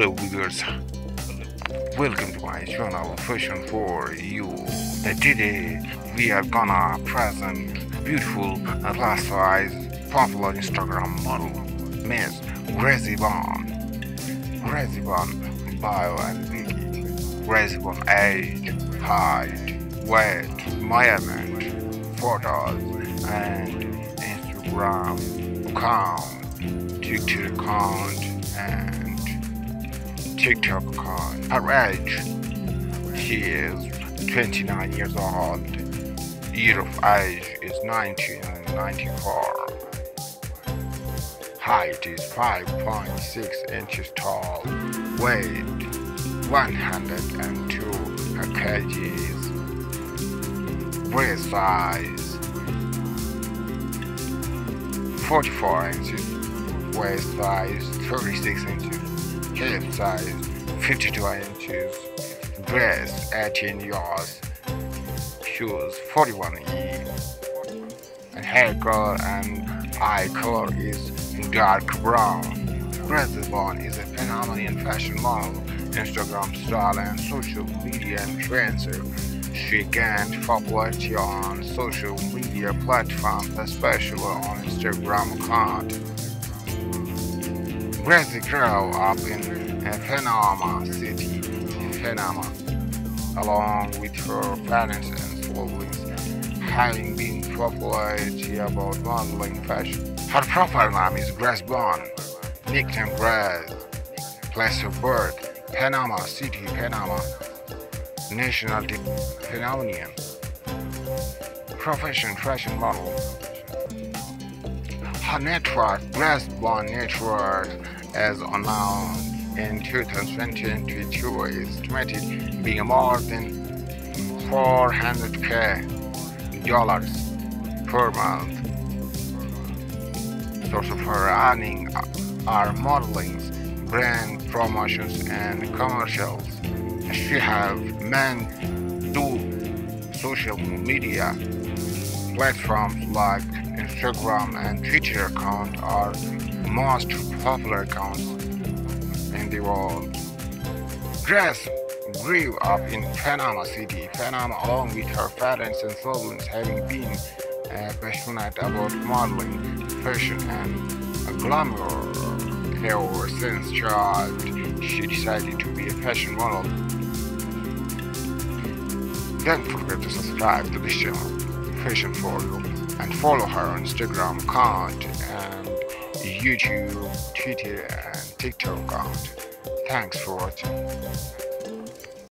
Hello viewers, welcome to my channel Fashion for You. Today we are gonna present beautiful plus size popular Instagram model Miss Graciebon. Gracie Bond bio and wiki. Gracie Bond age, height, weight, measurement, photos and Instagram account, TikTok account and TikTok account. Age, she is 29 years old. Year of age is 1994. Height is 5.6 inches tall. Weight 102 kgs. Waist size 44 inches. Waist size 36 inches hip size 52 inches, breast 18 yards, shoes 41 e, and hair color and eye color is dark brown. Graciebon is a phenomenal fashion model, Instagram star and social media influencer. She gained popularity on social media platforms, especially on Instagram account. Gracie grew up in Panama City, Panama, along with her parents and siblings, having been popularity about modeling fashion. Her proper name is Grace Bond, nickname Grace, place of birth, Panama City, Panama, nationality, Panamanian, profession, fashion model. Her network, Bond Network, as announced in 2022 is estimated being more than 400k dollars per month. Source of her earning are modeling, brand promotions, and commercials. She have men do social media platforms like Instagram and Twitter account are most popular accounts in the world. Grace grew up in Panama City, Panama, along with her parents and siblings, having been uh, passionate about modeling, fashion, and glamour. Ever since child, she decided to be a fashion model. Don't forget to subscribe to this channel, Fashion for You, and follow her on Instagram account and YouTube, Twitter, and TikTok account. Thanks for watching.